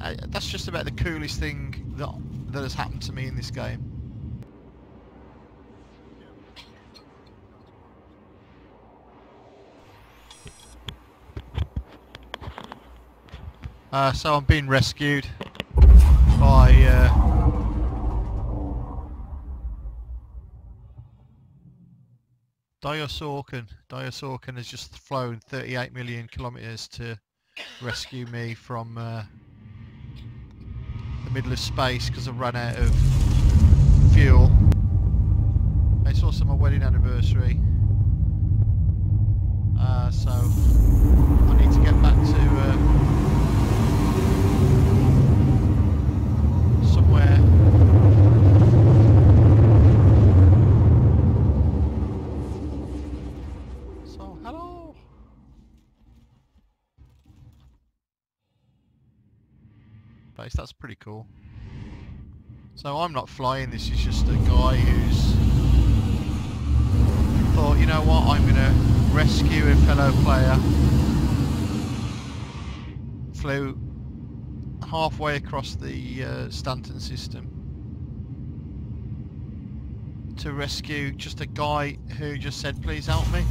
Uh, that's just about the coolest thing that that has happened to me in this game. Uh, so I'm being rescued by uh, Dyosorkan. Dyosorkan has just flown 38 million kilometers to rescue me from uh, middle of space because I've run out of fuel. It's also my wedding anniversary. Uh, so I need to get back to uh, somewhere So hello. That's pretty cool. So I'm not flying, this is just a guy who's thought, you know what, I'm gonna rescue a fellow player. Flew halfway across the uh, Stanton system to rescue just a guy who just said, please help me.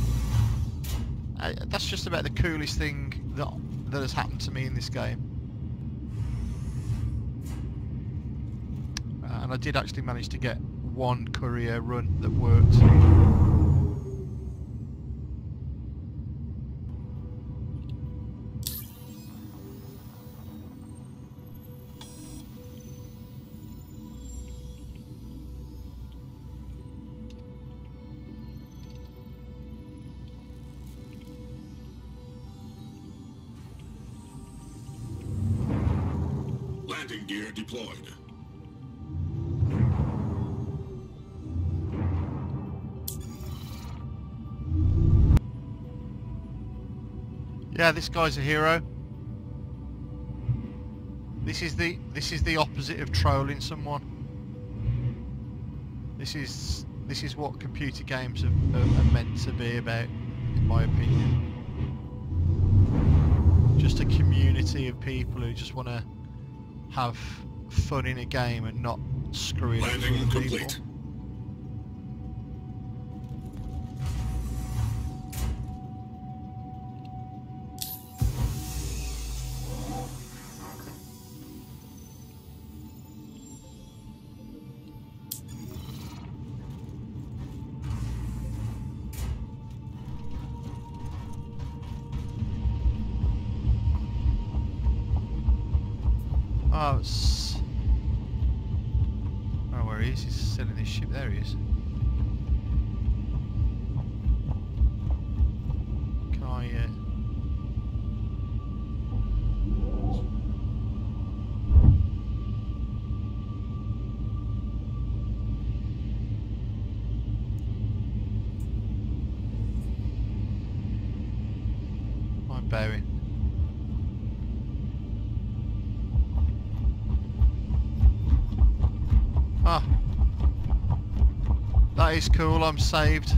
Uh, that's just about the coolest thing that that has happened to me in this game. Uh, and I did actually manage to get one courier run that worked. Landing gear deployed. Yeah, this guy's a hero. This is the this is the opposite of trolling someone. This is this is what computer games are, are, are meant to be about, in my opinion. Just a community of people who just want to have fun in a game and not screw it up Landing other people. Oh, it's... Oh, where he is? He's selling his ship. There he is. Can I, uh... I'm bearing. That is cool, I'm saved.